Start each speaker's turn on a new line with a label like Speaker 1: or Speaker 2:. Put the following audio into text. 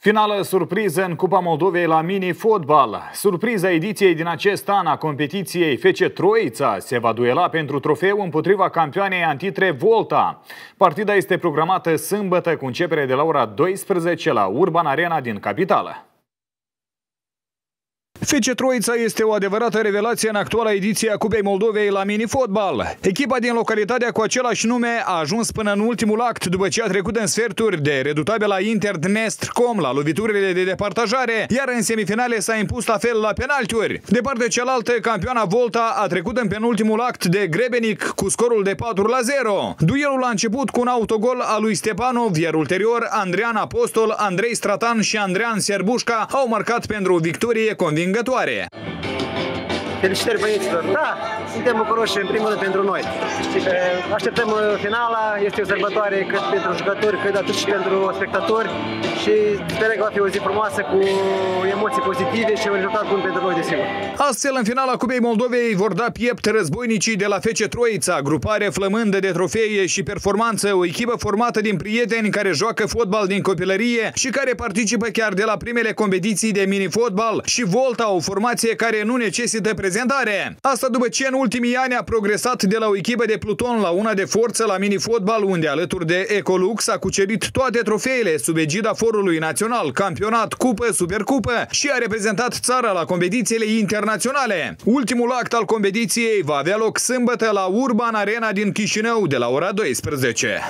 Speaker 1: Finală surpriză în Cupa Moldovei la mini-fotbal. Surpriza ediției din acest an a competiției FC Troița se va duela pentru trofeu împotriva campioanei Antitre Volta. Partida este programată sâmbătă cu începere de la ora 12 la Urban Arena din capitală. FC Troița este o adevărată revelație în actuala ediție a Cupei Moldovei la mini-fotbal. Echipa din localitatea cu același nume a ajuns până în ultimul act după ce a trecut în sferturi de redutabila Inter Dnestr.com la loviturile de departajare, iar în semifinale s-a impus la fel la penaltiuri. De partea cealaltă, campioana Volta a trecut în penultimul act de Grebenic cu scorul de 4 la 0. Duelul a început cu un autogol al lui Stepanov, iar ulterior Andrean Apostol, Andrei Stratan și Andrean Serbușca au marcat pentru o victorie obligatórie. Ele
Speaker 2: ister băieților, Tá. Suntem bucuroși în primul rând pentru noi. Așteptăm uh, finala, este o sărbătoare cât pentru jucători, cât atât și pentru spectatori și sper că va fi o zi frumoasă cu emoții pozitive și un rezultat bun pentru noi, desigur.
Speaker 1: Astfel, în finala Cupei Moldovei vor da piept războinicii de la FC Troița, grupare flămândă de trofee și performanță, o echipă formată din prieteni care joacă fotbal din copilărie și care participă chiar de la primele competiții de mini-fotbal și Volta, o formație care nu necesită prezentare. Asta după ce în ultimii ani a progresat de la o echipă de pluton la una de forță la mini-fotbal, unde alături de Ecolux a cucerit toate trofeele sub egida forului național, campionat, cupă, supercupă și a reprezentat țara la competițiile internaționale. Ultimul act al competiției va avea loc sâmbătă la Urban Arena din Chișinău de la ora 12.